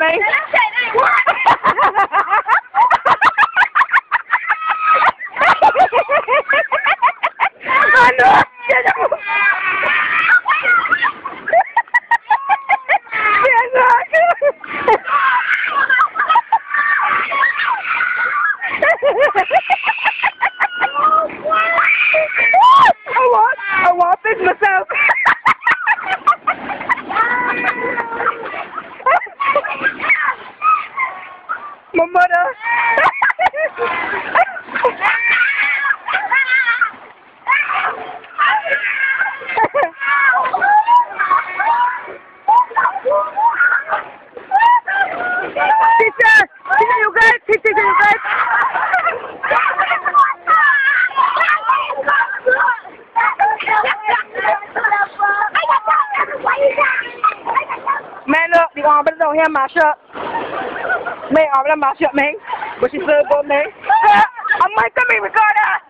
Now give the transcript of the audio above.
man. ano? I Teacher, teacher, you guys, teacher, you guys. Man, look, the arm don't have my sợ Man, arm don't my shirt, man. What you said about me? I might come here, Ricardo.